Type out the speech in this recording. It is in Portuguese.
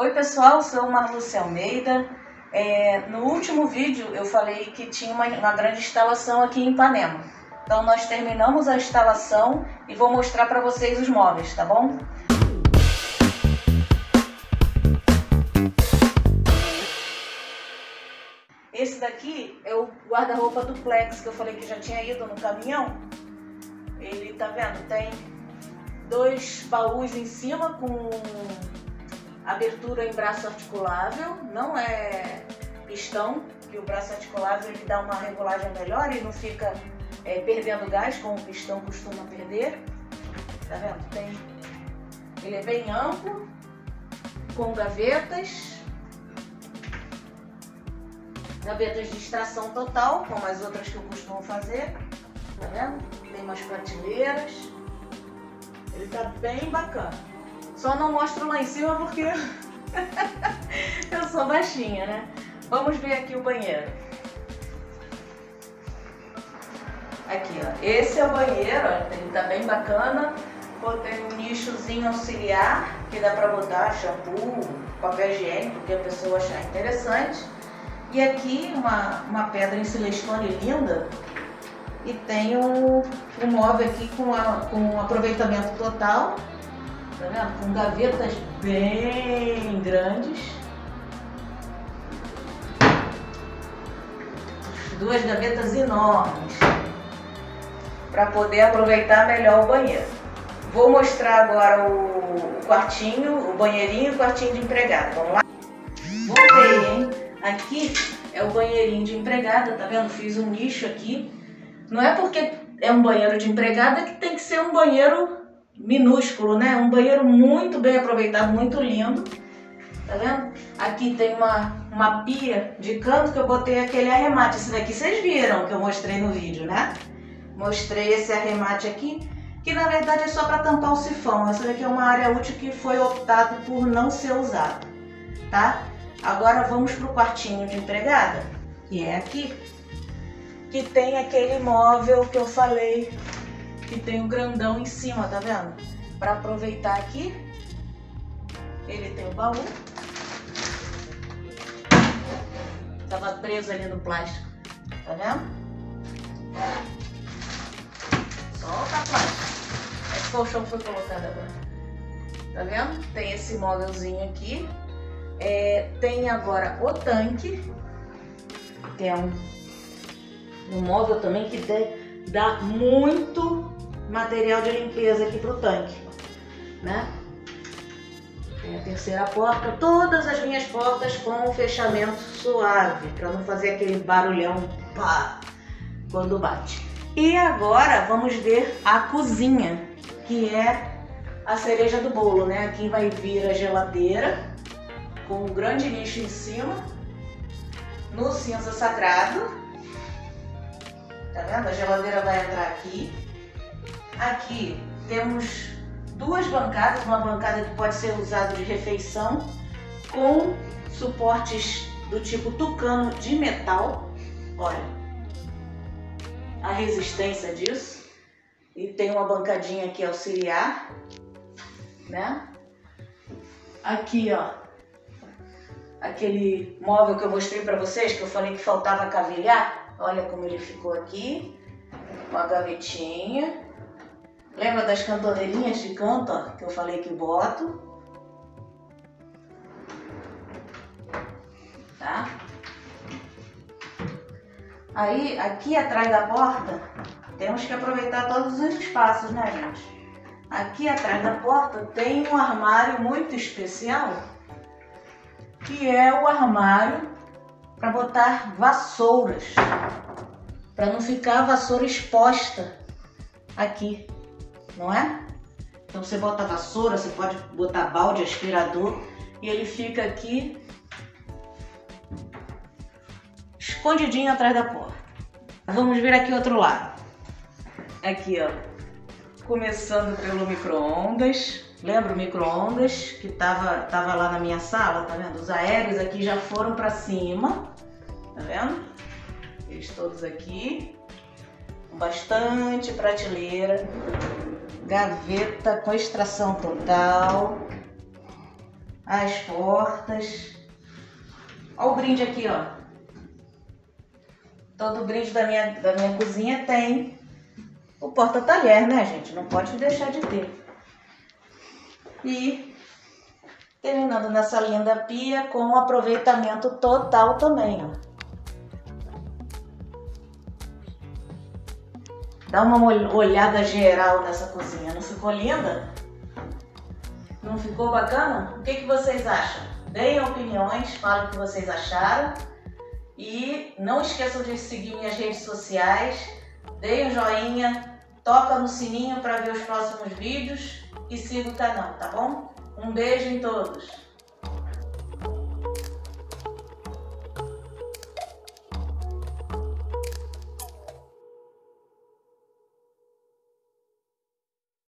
Oi pessoal, sou Marluce Almeida. É, no último vídeo eu falei que tinha uma, uma grande instalação aqui em Ipanema. Então nós terminamos a instalação e vou mostrar para vocês os móveis, tá bom? Esse daqui é o guarda-roupa duplex que eu falei que já tinha ido no caminhão. Ele, tá vendo? Tem dois baús em cima com abertura em braço articulável, não é pistão, que o braço articulável ele dá uma regulagem melhor e não fica é, perdendo gás como o pistão costuma perder. Tá vendo? Tem, ele é bem amplo, com gavetas, gavetas de extração total, como as outras que eu costumo fazer. Tá vendo? Tem umas prateleiras. Ele tá bem bacana. Só não mostro lá em cima porque eu sou baixinha, né? Vamos ver aqui o banheiro. Aqui, ó. Esse é o banheiro, ele tá bem bacana. Botei um nichozinho auxiliar, que dá pra botar shampoo, papel higiênico, que a pessoa achar interessante. E aqui uma, uma pedra em silestone linda, e tem um, um móvel aqui com, a, com aproveitamento total, tá vendo? Com gavetas bem grandes. Duas gavetas enormes para poder aproveitar melhor o banheiro. Vou mostrar agora o quartinho, o banheirinho e o quartinho de empregada. Vamos lá? Voltei, hein? Aqui é o banheirinho de empregada, tá vendo? Fiz um nicho aqui não é porque é um banheiro de empregada que tem que ser um banheiro minúsculo, né? Um banheiro muito bem aproveitado, muito lindo. Tá vendo? Aqui tem uma, uma pia de canto que eu botei aquele arremate. Esse daqui vocês viram que eu mostrei no vídeo, né? Mostrei esse arremate aqui, que na verdade é só para tampar o sifão. Essa daqui é uma área útil que foi optado por não ser usada, tá? Agora vamos pro quartinho de empregada, que é aqui que tem aquele móvel que eu falei, que tem o grandão em cima, tá vendo? Para aproveitar aqui, ele tem o baú. Tava preso ali no plástico, tá vendo? Solta a plástico. Esse colchão foi colocado agora. Tá vendo? Tem esse móvelzinho aqui. É, tem agora o tanque, que é um um móvel também que dá muito material de limpeza aqui para o tanque, né? Tem a terceira porta, todas as minhas portas com fechamento suave, para não fazer aquele barulhão pá, quando bate. E agora vamos ver a cozinha, que é a cereja do bolo, né? Aqui vai vir a geladeira com um grande nicho em cima, no cinza sagrado, Tá vendo? A geladeira vai entrar aqui. Aqui temos duas bancadas, uma bancada que pode ser usada de refeição com suportes do tipo tucano de metal. Olha a resistência disso. E tem uma bancadinha aqui auxiliar, né? Aqui, ó, aquele móvel que eu mostrei para vocês, que eu falei que faltava cavilhar. Olha como ele ficou aqui, com a gavetinha. Lembra das cantoneirinhas de canto, ó, que eu falei que boto? Tá? Aí, aqui atrás da porta, temos que aproveitar todos os espaços, né, gente? Aqui atrás da porta tem um armário muito especial, que é o armário para botar vassouras, para não ficar a vassoura exposta aqui, não é? Então você bota vassoura, você pode botar balde, aspirador e ele fica aqui escondidinho atrás da porta. Vamos ver aqui outro lado. Aqui, ó. Começando pelo micro-ondas. Lembra o micro-ondas que tava, tava lá na minha sala, tá vendo? Os aéreos aqui já foram para cima, tá vendo? Eles todos aqui, bastante prateleira, gaveta com extração total. as portas. Olha o brinde aqui, ó. Todo brinde da minha, da minha cozinha tem o porta-talher, né, gente? Não pode deixar de ter. E terminando nessa linda pia com aproveitamento total também, ó. Dá uma olhada geral nessa cozinha, não ficou linda? Não ficou bacana? O que, que vocês acham? Deem opiniões, falem o que vocês acharam. E não esqueçam de seguir minhas redes sociais. Deem um joinha, toca no sininho para ver os próximos vídeos e siga o canal, tá bom? Um beijo em todos!